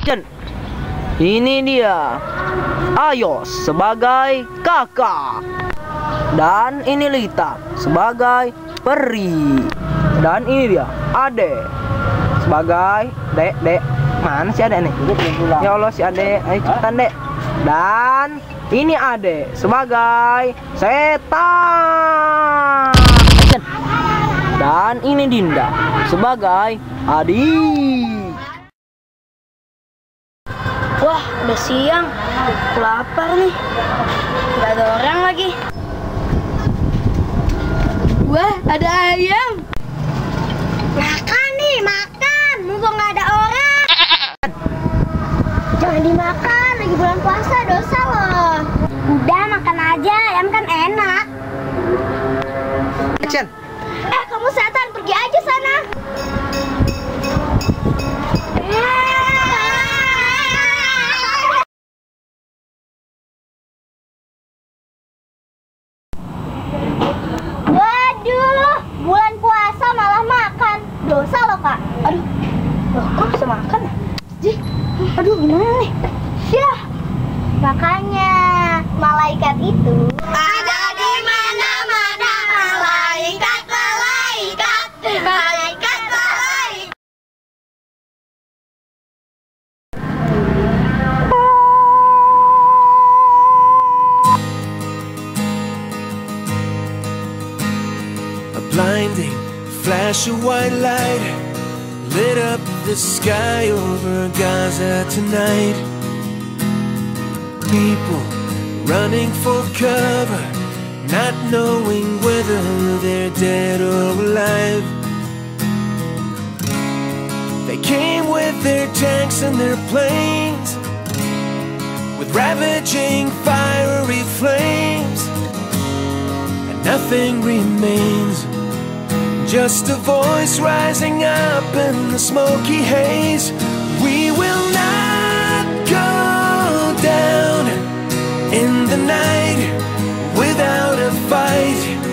Action. Ini dia. Ayo sebagai kakak. Dan ini Lita sebagai peri. Dan ini dia Ade sebagai dek dek. Mana si Ade nih? Ya Allah si Ade, ayo cepetan dek. Dan ini Ade sebagai setan. Dan ini Dinda sebagai adik. Wah, udah siang. Aku lapar nih. Gak ada orang lagi. Wah, ada ayam. Makan nih, makan. Mumpung gak ada orang. Jangan dimakan, lagi bulan puasa dosa loh. Udah makan aja, ayam kan enak. Action. Eh, kamu setan, pergi aja sana. Waduh, bulan puasa malah makan. Dosa loh, Kak. Aduh, loh, kok bisa makan ya? Jih, aduh gimana nih? Ya, makanya malaikat itu ada di mana-mana malaikat malaikat malaikat malaikat A blinding flash of white light lit up the sky over Gaza tonight. People running for cover, not knowing whether they're dead or alive. They came with their tanks and their planes, with ravaging fiery flames, and nothing remains. Just a voice rising up in the smoky haze. We will not go down in the night without a fight.